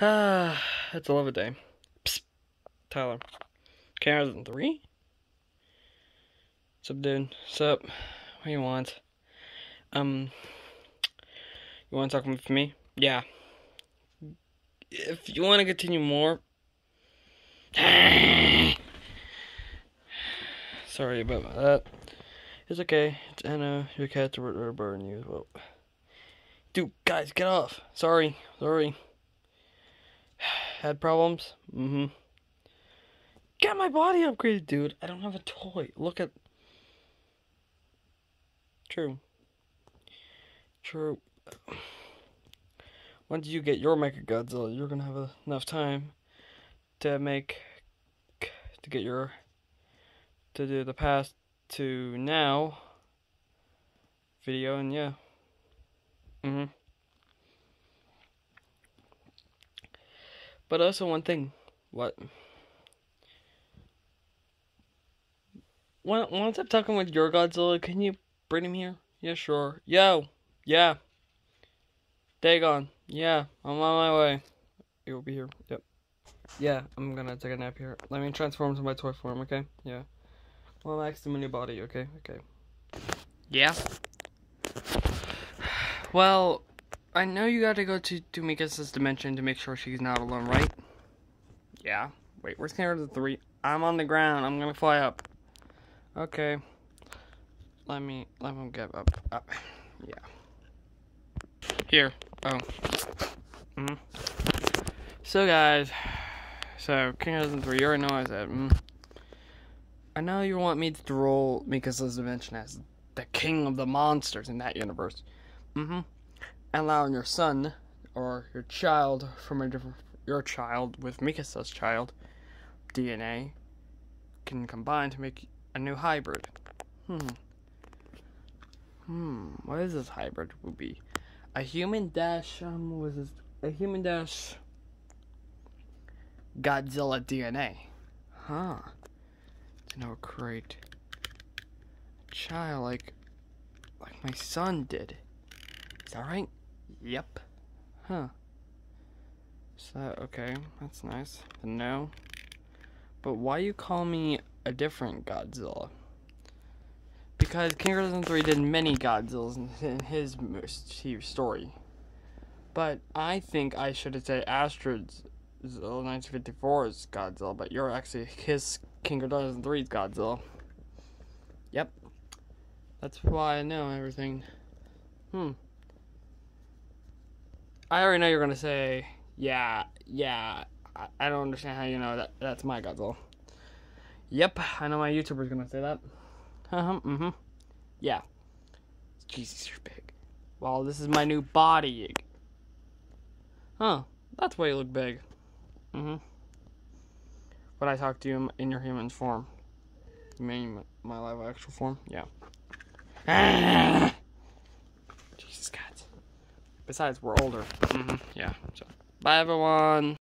Ah, it's a love a day. Psst, Tyler. In three? up, dude? What's up? What do you want? Um, you want to talk with me? Yeah. If you want to continue more. Sorry about that. It's okay. It's Anna. Your cat's are burning you as well. Dude, guys, get off. Sorry. Sorry. Had problems? Mm-hmm. Get my body upgraded, dude. I don't have a toy. Look at... True. True. Once you get your Mecha Godzilla, you're gonna have enough time to make... to get your... to do the past to now video, and yeah. Mm-hmm. But also one thing, what? Once I'm talking with your Godzilla, can you bring him here? Yeah, sure. Yo, yeah. Dagon, yeah, I'm on my way. He will be here. Yep. Yeah, I'm gonna take a nap here. Let me transform to my toy form, okay? Yeah. Well, I'm actually my new body, okay? Okay. Yeah. Well, I know you gotta go to, Mikasa's dimension to make sure she's not alone, right? Yeah. Wait, where's Canada 3? I'm on the ground. I'm gonna fly up. Okay. Let me, let me get up. up. Yeah. Here. Oh. Mm -hmm. So, guys. So, King of the 3, you already know I said, mm. I know you want me to roll Mikasa's dimension as the king of the monsters in that universe. Mm-hmm allowing your son or your child from a different your child with Mikasa's child DNA can combine to make a new hybrid. Hmm. Hmm. What is this hybrid would be? A human dash um was this a human dash Godzilla DNA. Huh. To know create child like like my son did. Is that right? Yep. Huh. So, okay, that's nice know. But why you call me a different Godzilla? Because King Godzilla 3 did many Godzillas in his story. But I think I should have said Astrid's 1954's Godzilla, but you're actually his King Godzilla 3's Godzilla. Yep. That's why I know everything. Hmm. I already know you're gonna say, yeah, yeah. I, I don't understand how you know that that's my Godzilla. Yep, I know my YouTuber's gonna say that. Uh huh. Mm hmm. Yeah. Jesus, you're big. Well, this is my new body. Huh. That's why you look big. Mm hmm. But I talk to you in your human form. You mean my live actual form? Yeah. Besides, we're older. Mm -hmm. Yeah. So, bye, everyone.